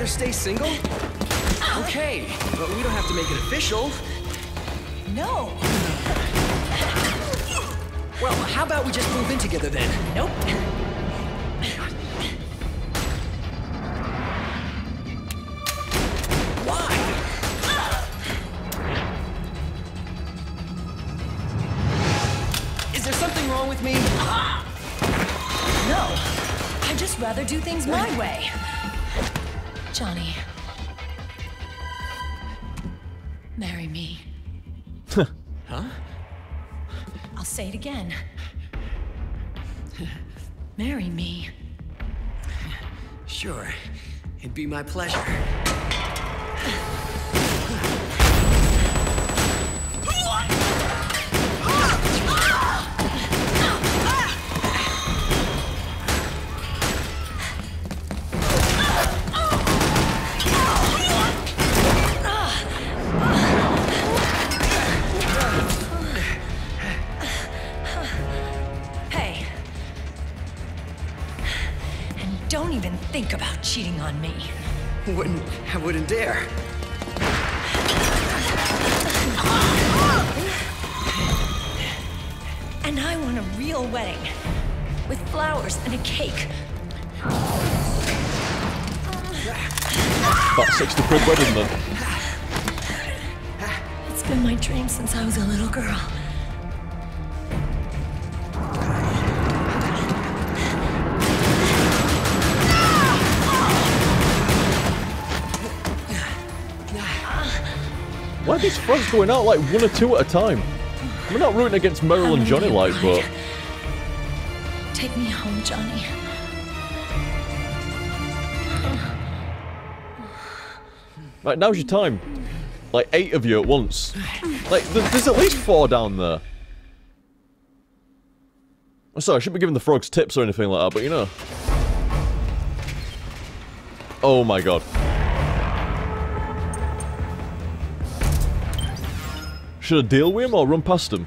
rather stay single? Okay, but we don't have to make it official. No. Well, how about we just move in together then? Nope. Why? Is there something wrong with me? No. I'd just rather do things my way. Johnny. Marry me. Huh? I'll say it again. Marry me. Sure. It'd be my pleasure. Wouldn't, dare. And I want a real wedding. With flowers and a cake. About 60 quid wedding then. It's been my dream since I was a little girl. These frogs going out like one or two at a time? We're not rooting against Meryl and Johnny like, but Take me home, Johnny. right now's your time. Like eight of you at once. Like th- there's at least four down there. I'm sorry, I shouldn't be giving the frogs tips or anything like that, but you know. Oh my god. Should I deal with him or run past him?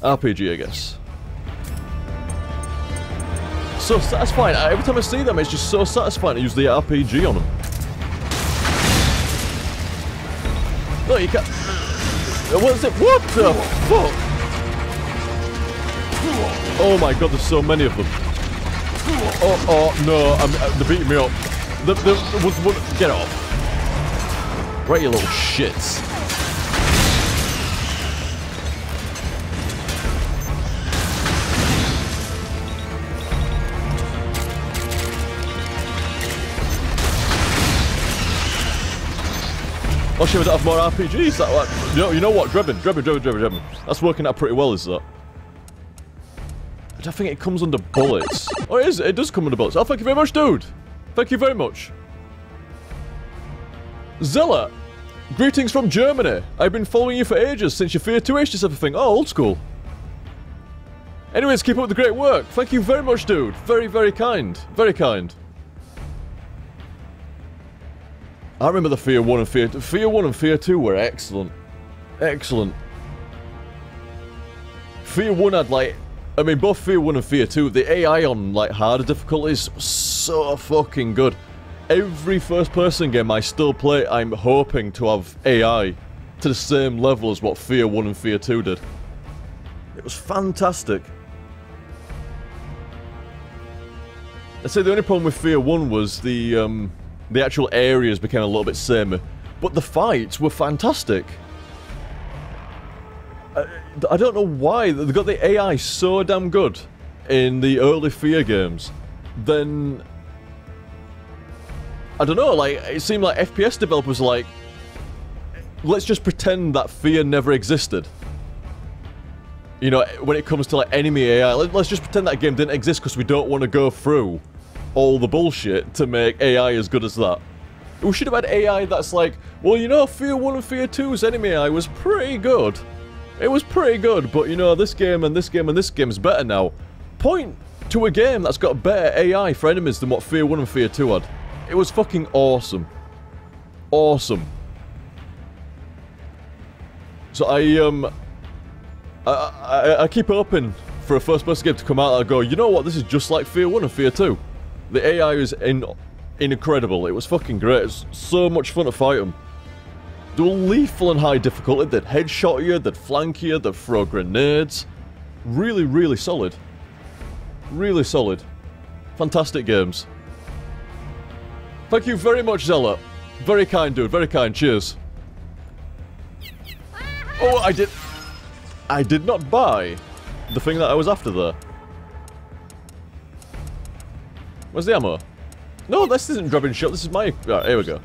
RPG, I guess. So satisfying. Uh, every time I see them, it's just so satisfying to use the RPG on them. No, you can't. Uh, what is it? What the fuck? Oh my god, there's so many of them. Oh, oh, no, I'm, uh, they're beating me up. The, the, the, one- get off. Right, you little shits. Oh shit, we don't more RPGs. That, like, you, know, you know what? Drebin, Drebin, Drebin, Drebin, Drebin. That's working out pretty well, is that? I think it comes under bullets. Oh, it is. It does come under bullets. Oh, thank you very much, dude. Thank you very much. Zilla, greetings from Germany. I've been following you for ages since your Fear 2 HDS thing. Oh, old school. Anyways, keep up the great work. Thank you very much, dude. Very, very kind. Very kind. I remember the Fear 1 and Fear 2. Fear 1 and Fear 2 were excellent. Excellent. Fear 1 had like... I mean, both Fear 1 and Fear 2, the AI on like harder difficulties, so fucking good. Every first person game I still play, I'm hoping to have AI to the same level as what Fear 1 and Fear 2 did. It was fantastic. I'd say the only problem with Fear 1 was the, um, the actual areas became a little bit samey. But the fights were fantastic. I, I don't know why. They got the AI so damn good in the early Fear games. Then... I don't know, like, it seemed like FPS developers like... Let's just pretend that Fear never existed. You know, when it comes to like enemy AI, let- let's just pretend that game didn't exist because we don't want to go through all the bullshit to make AI as good as that. We should have had AI that's like, well, you know, Fear 1 and Fear 2's enemy AI was pretty good. It was pretty good, but you know, this game and this game and this game's better now. Point to a game that's got better AI for enemies than what Fear 1 and Fear 2 had. It was fucking awesome. Awesome. So I, um, I, I, I keep hoping for a first-person game to come out I go, you know what, this is just like Fear 1 and Fear 2. The AI is in, incredible. It was fucking great. It was so much fun to fight them. They were lethal and high difficulty. They'd headshot you, they'd flank you, they'd throw grenades. Really, really solid. Really solid. Fantastic games. Thank you very much, Zella. Very kind, dude. Very kind. Cheers. Oh, I did... I did not buy the thing that I was after there. Where's the ammo? No, this isn't dropping shot. This is my... Right, here we go.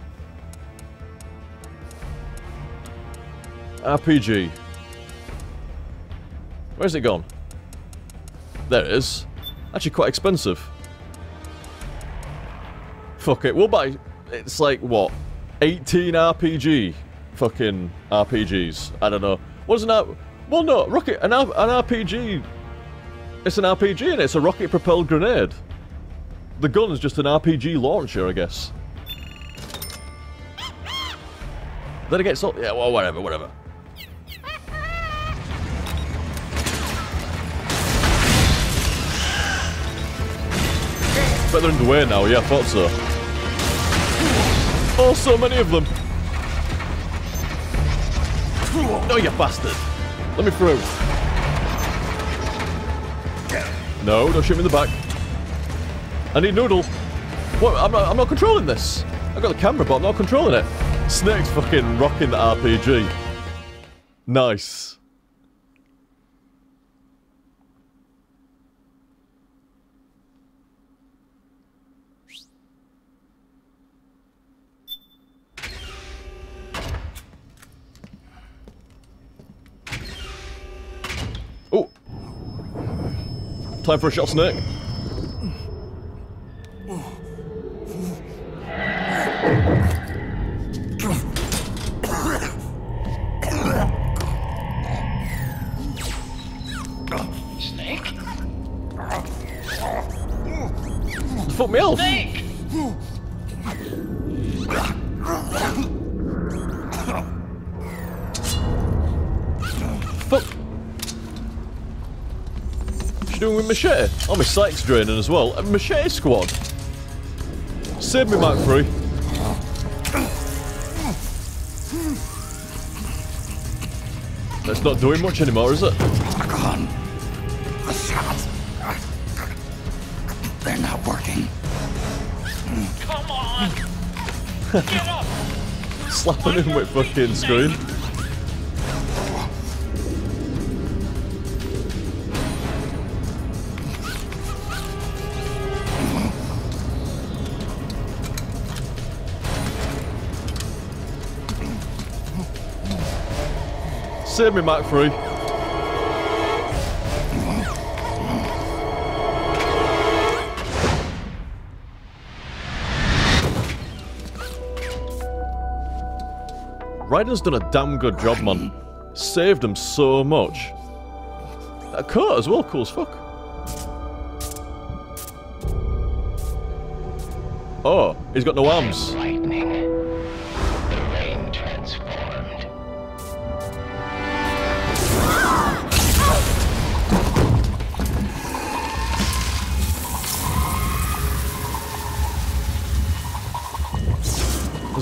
RPG. Where's it gone? There it is. Actually quite expensive. Fuck it, we'll buy... It's like, what? 18 RPG? Fucking RPGs. I don't know. Wasn't that... Well, no, rocket... An, an RPG... It's an RPG and it's a rocket-propelled grenade. The gun is just an RPG launcher, I guess. Then it gets... Oh, yeah, well, whatever, whatever. Better in the way now, yeah, I thought so. Oh, so many of them. No, you bastard. Let me through. No, don't shoot me in the back. I need noodle. What? I'm not, I'm not controlling this. I've got the camera, but I'm not controlling it. Snake's fucking rocking the RPG. Nice. Time for a shot snake. Doing with machete? Oh, my sight's draining as well. A machete squad. Save me, Mark 3. That's not doing much anymore, is it? Gone. The shots. They're not working. Come on! Get up! Slapping him with fucking screen. Save me, Mark 3. Raiden's done a damn good job, man. Saved him so much. That coat as well, cool as fuck. Oh, he's got no arms. Lightning.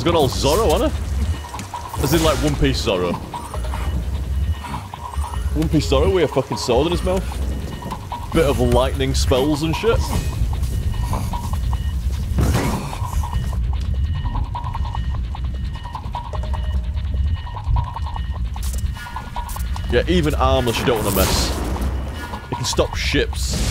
He's got all Zoro on it. As in like One Piece Zoro. One Piece Zoro with a fucking sword in his mouth. Bit of lightning spells and shit. Yeah, even armless you don't want to mess. It can stop ships.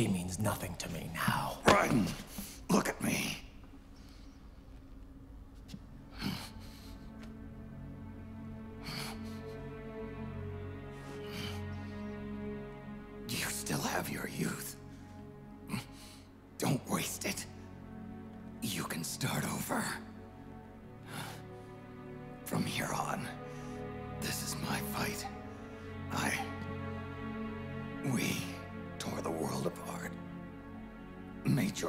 She means nothing to me now. Raiden, look at me. You still have your youth. Don't waste it. You can start over. From here on, this is my fight.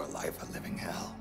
Your life a living hell.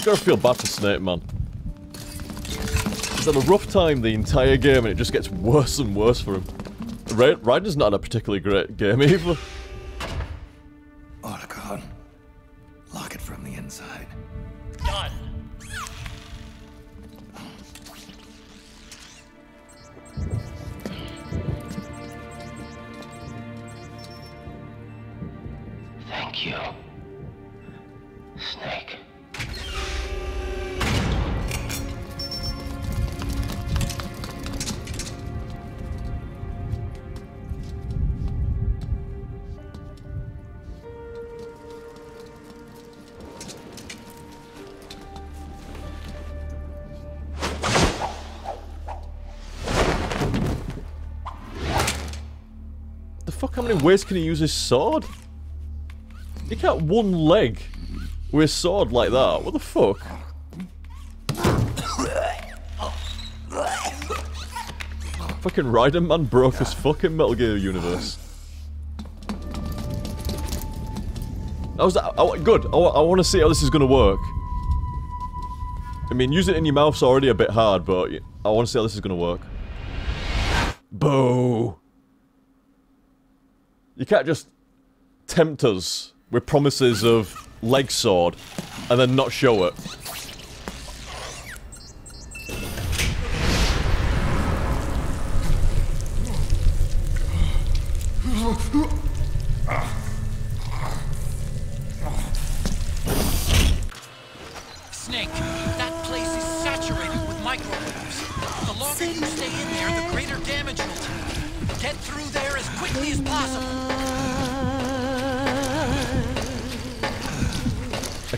You gotta feel bad for Snake, man. He's had a rough time the entire game and it just gets worse and worse for him. Ra Raiden's not had a particularly great game either. How many ways can he use his sword? He can't one leg with a sword like that. What the fuck? fucking Raiden Man broke his fucking Metal Gear universe. That was I, good. I, want to see how this is gonna work. I mean, using it in your mouth's already a bit hard, but I want to see how this is gonna work. Boo! You can't just tempt us with promises of leg sword and then not show it.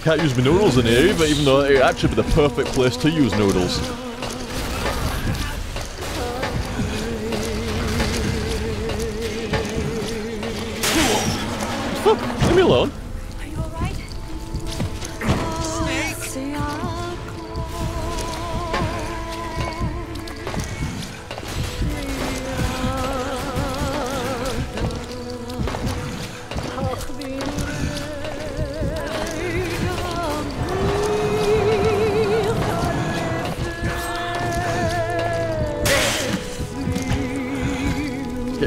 Can't use my noodles in here either, even though it actually be the perfect place to use noodles.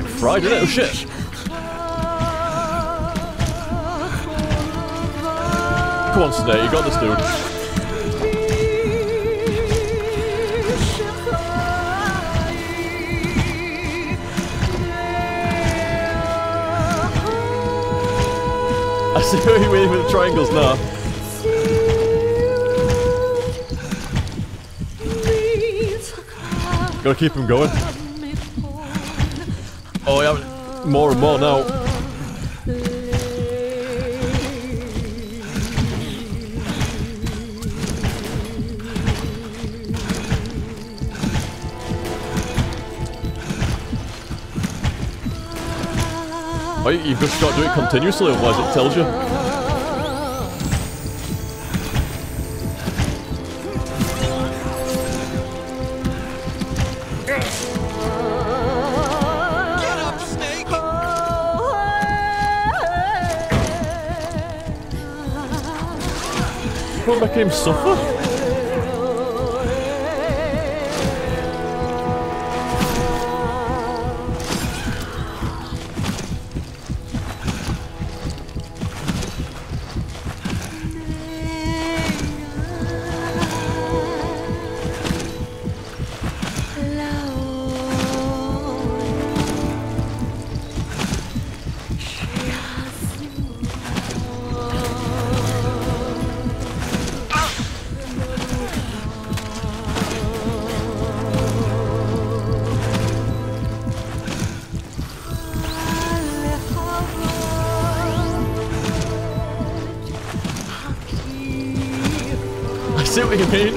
Get fried it, oh shit. Come on, Snake, you got this, dude. I see what you mean with the triangles now. Gotta keep him going. Oh yeah, more and more now. You- you've just got to do it continuously, otherwise it tells you. Won't make him suffer. See what you mean.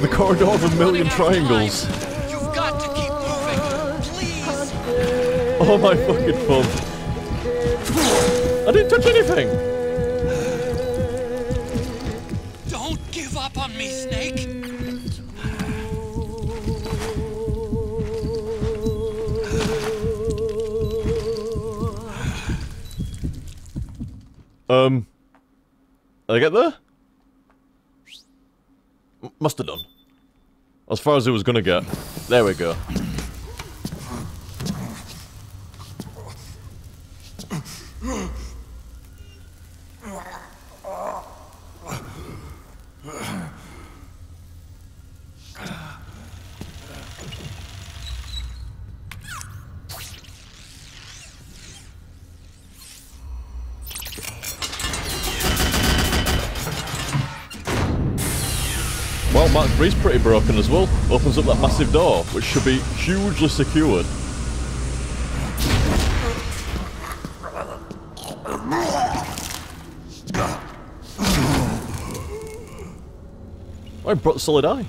The corridor of a million Running out of triangles. You've got to keep moving. Please! Oh my fucking thumb. I didn't touch anything. Don't give up on me, Snake! Um. Did I get there? M- Must have done. As far as it was gonna get. There we go. Mark 3's pretty broken as well. Opens up that massive door, which should be hugely secured. I brought solid eye.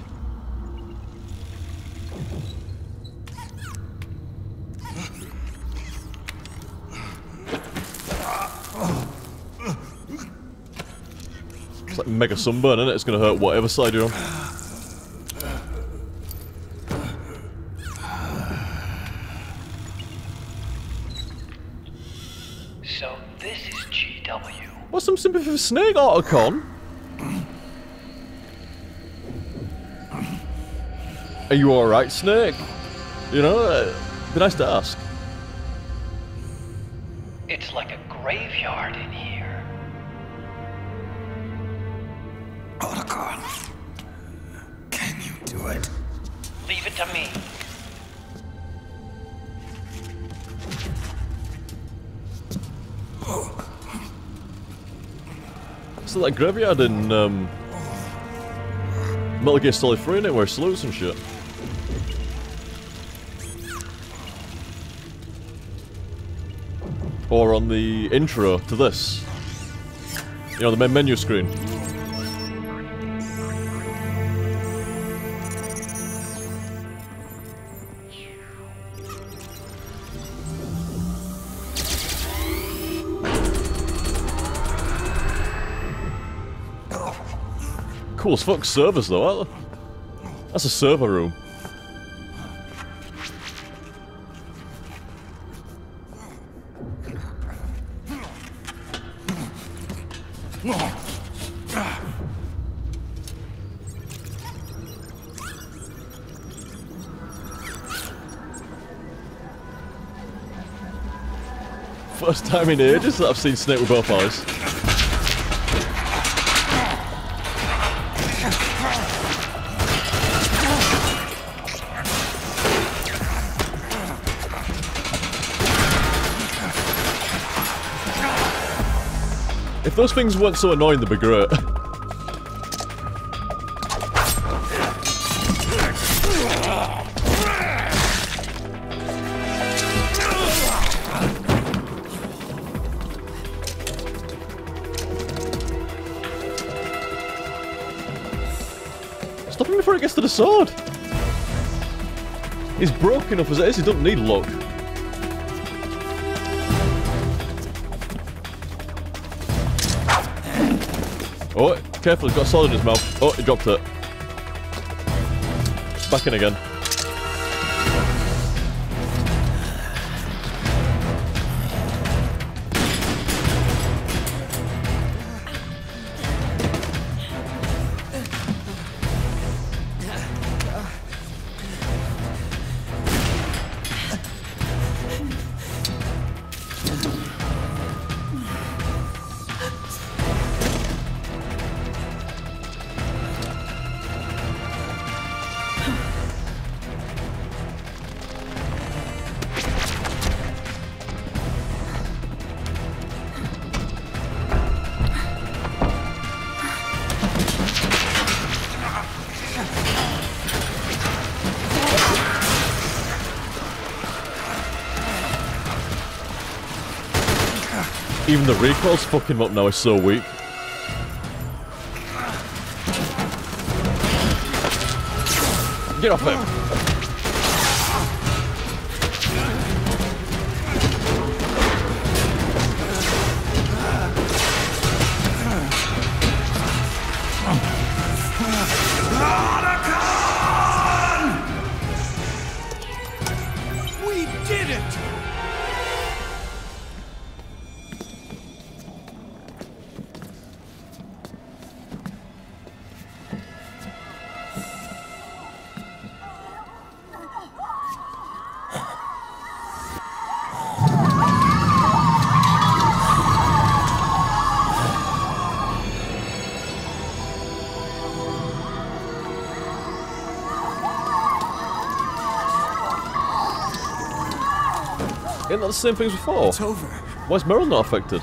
It's like mega sunburn, isn't it? It's gonna hurt whatever side you're on. Snake, Otacon? Are you alright, Snake? You know, uh, be nice to ask. It's like a graveyard in here. Otacon. Can you do it? Leave it to me. Like that graveyard in um, Metal Gear Solid 3 in it, where he and shit. Or on the intro to this. You know, the main menu screen. Cool as fuck servers though? That's a server room. First time in ages that I've seen Snake with both eyes. Those things weren't so annoying, they'd. Stop him before he gets to the sword! He's broken enough as it is, he doesn't need luck. Oh, careful, he's got a in his mouth. Oh, he dropped it. Back in again. Even the recoil's fucking up now, it's so weak. Get off him! Isn't that the same thing as before? It's over. Why is Meryl not affected?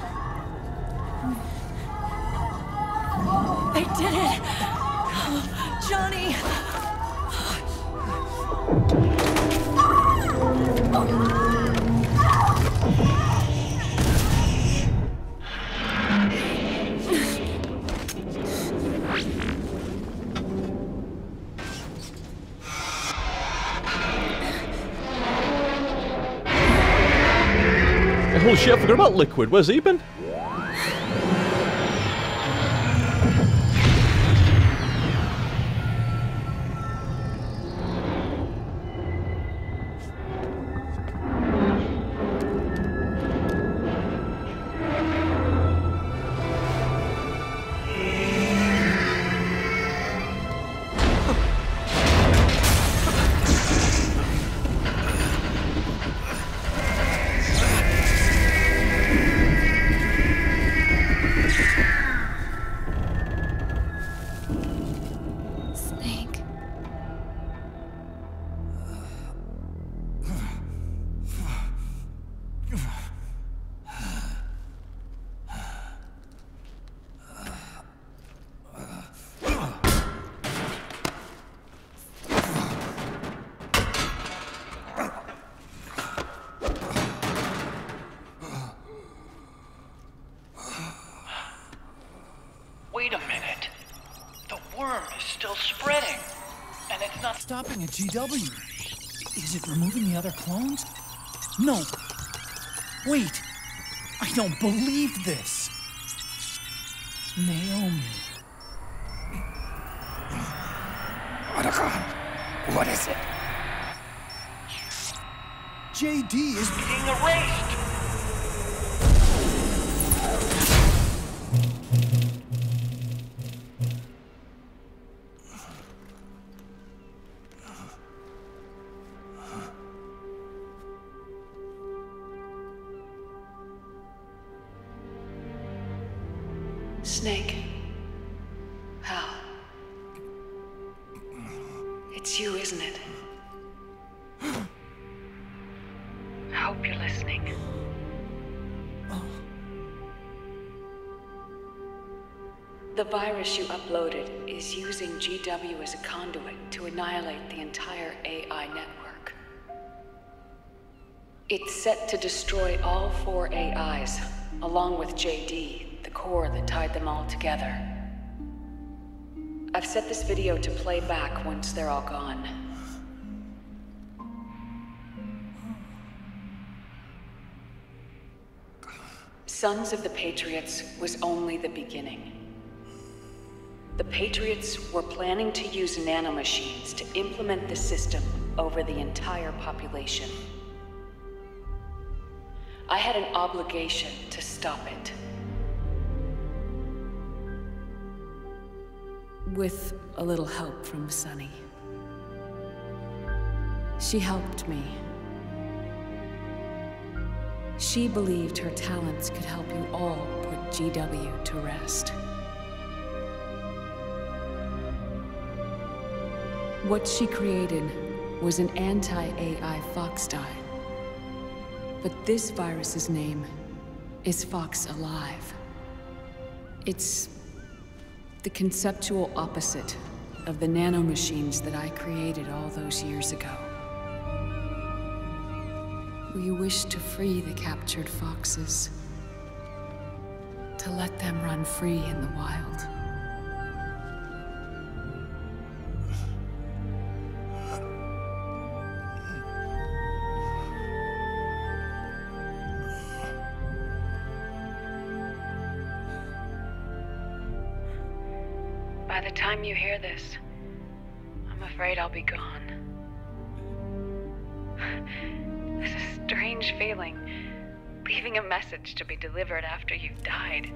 Liquid. Where's he been? Stopping at GW. Is it removing the other clones? No. Wait. I don't believe this. Naomi. Otacon, what is it? JD is being erased. Hope you're listening. The virus you uploaded is using GW as a conduit to annihilate the entire AI network. It's set to destroy all four AIs, along with JD, the core that tied them all together. I've set this video to play back once they're all gone. Sons of the Patriots was only the beginning. The Patriots were planning to use nanomachines to implement the system over the entire population. I had an obligation to stop it. With a little help from Sunny. She helped me. She believed her talents could help you all put GW to rest. What she created was an anti-AI FOXDIE. But this virus's name is Fox Alive. It's the conceptual opposite of the nanomachines that I created all those years ago. We wish to free the captured foxes. To let them run free in the wild. By the time you hear this, I'm afraid I'll be gone. It's a strange feeling, leaving a message to be delivered after you've died.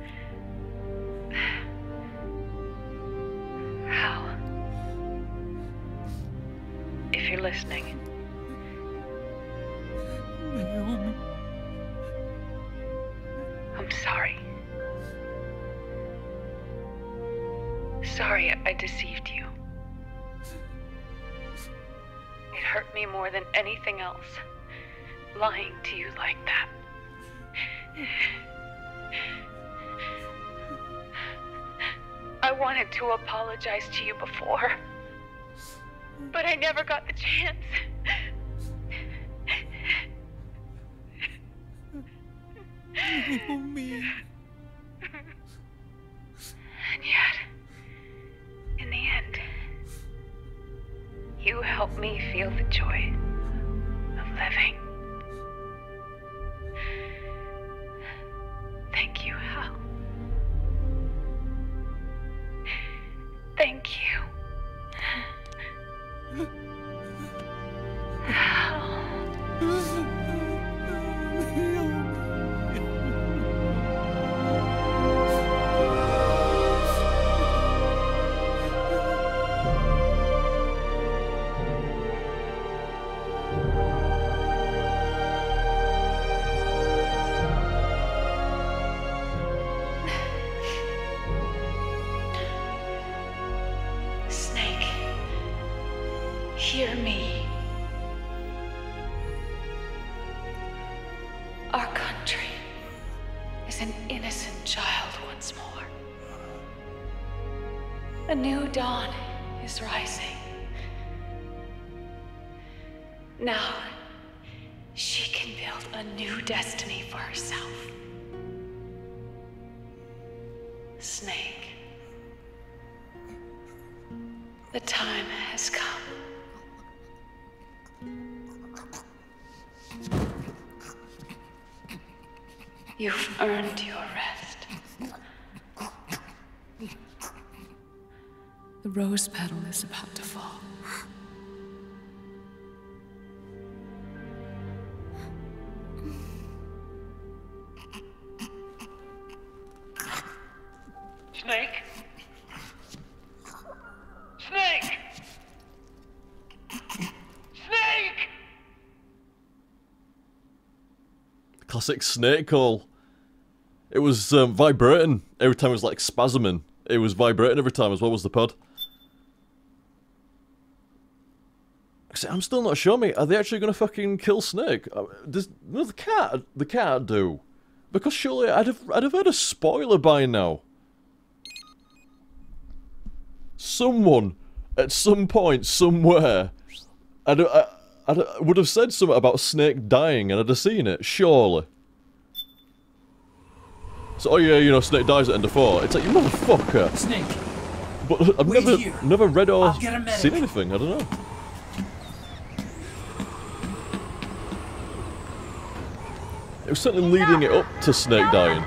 Hal, if you're listening, I'm sorry. Sorry I deceived you. It hurt me more than anything else, lying to you like that. I wanted to apologize to you before, but I never got the chance. And yet, in the end, you helped me feel the joy of living. Our country is an innocent child once more. A new dawn is rising. Now, she can build a new destiny for herself. Snake. The time has come. You've earned your rest. The rose petal is about to fall. Snake? Snake! Snake! Classic snake call. It was um, vibrating every time it was like spasming. It was vibrating every time as well was the pod. I'm still not sure, mate. Are they actually going to fucking kill Snake? Uh, Does no, the cat? The cat do? Because surely I'd have I'd have heard a spoiler by now. Someone at some point somewhere, I'd, I, I would have said something about Snake dying, and I'd have seen it. Surely. So, oh yeah, you know, Snake dies at end of four. It's like you motherfucker. Snake, But I've Wait never, here. never read or I'll get a medic. seen anything. I don't know. It was certainly leading it up to Snake dying.